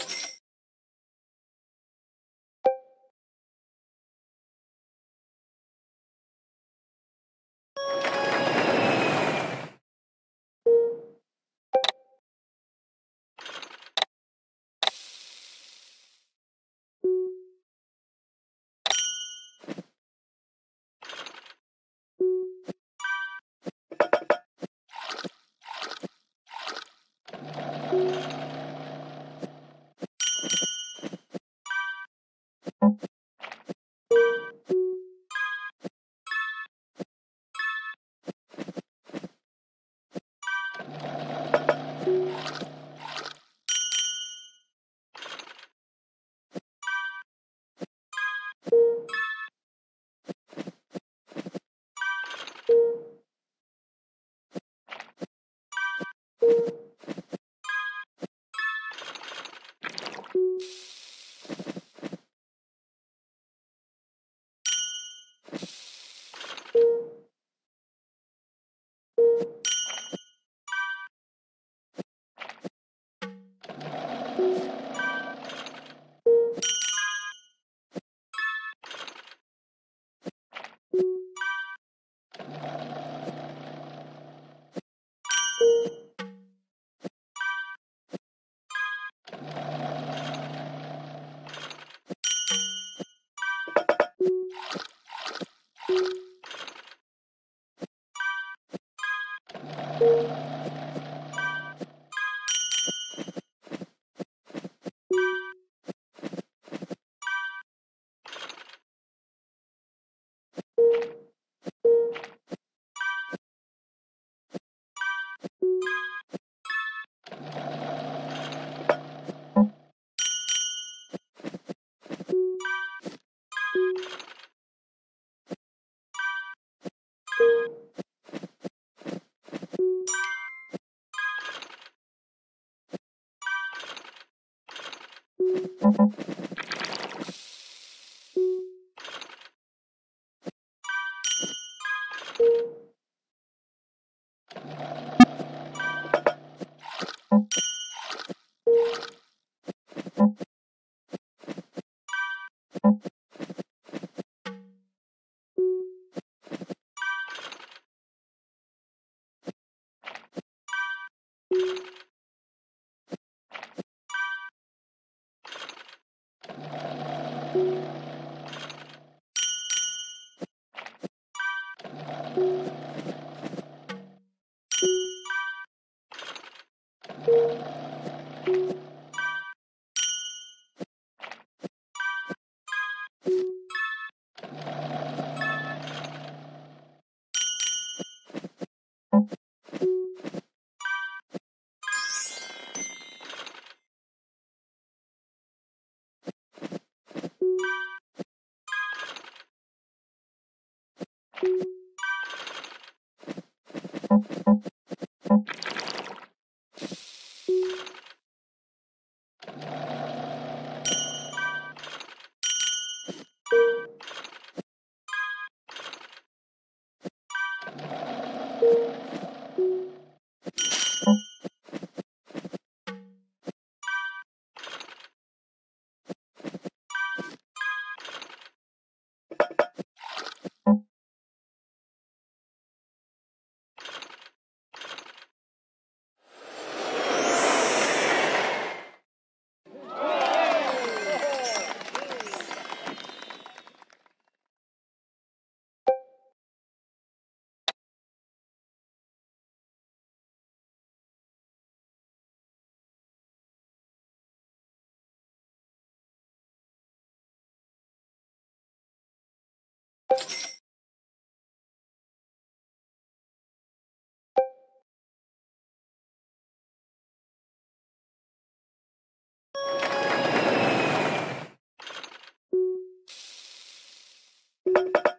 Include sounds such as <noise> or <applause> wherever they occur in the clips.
you you you <laughs>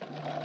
you.